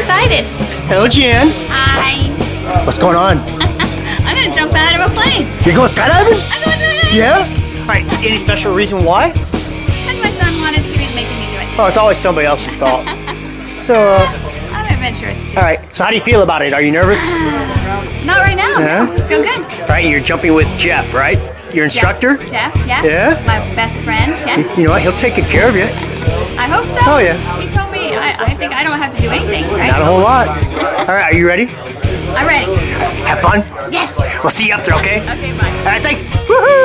Excited. Hello, Geanne. Hi. What's going on? I'm gonna jump out of a plane. You're going skydiving? I'm going to Yeah? All right, any special reason why? Because my son wanted to, he's making me do it. Oh, it's always somebody else's fault. So, uh, I'm adventurous too. all right, so how do you feel about it? Are you nervous? Not right now. Yeah? no. Feel good. All right, you're jumping with Jeff, right? Your instructor? Jeff, Jeff, yes. Yeah? My best friend, yes. You know what? He'll take good care of you. I hope so. Oh, yeah. I, I think I don't have to do anything, right? Not a whole lot. All right, are you ready? I'm ready. Have fun. Yes. We'll see you up there, okay? Okay, bye. All right, thanks. Woohoo!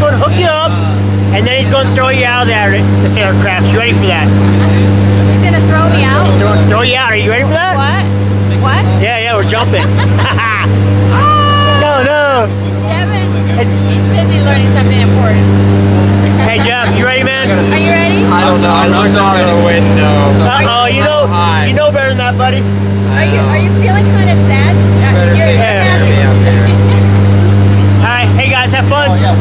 More minutes. Jeff's going to hook you up, and then he's going to throw you out of there, this aircraft. You ready for that? He's gonna throw me out. Throw, throw you out. Are you ready for that? What? What? Yeah, yeah, we're jumping. Oh, no, no. Devin, he's busy learning something important. Hey, Jeff, you ready, man? Are you ready? I don't know. I looked out the window. Uh-oh, you know, you know better than that, buddy. Are you Are you feeling kind of sad? You're, you're Yeah. happy. All right, hey guys, have fun. Oh, yeah,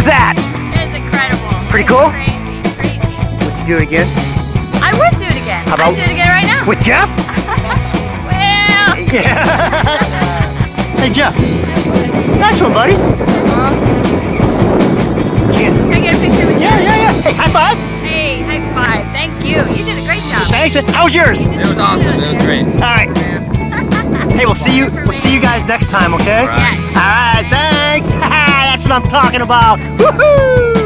was that? It's incredible. Pretty It's cool? Crazy, crazy. Would you do it again? I would do it again. How about- I'd do it again right now. With Jeff? well, Yeah. hey, Jeff. Nice one, buddy. well, Geanne. can I get a picture with you? Yeah, yeah, yeah. Hey, high five. Hey, high five. Thank you. You did a great job. Thanks. How was yours? It was awesome. It was great. All right. Hey, we'll see you. We'll see you guys next time, okay? All right. Yes. All right. What I'm talking about. Woohoo!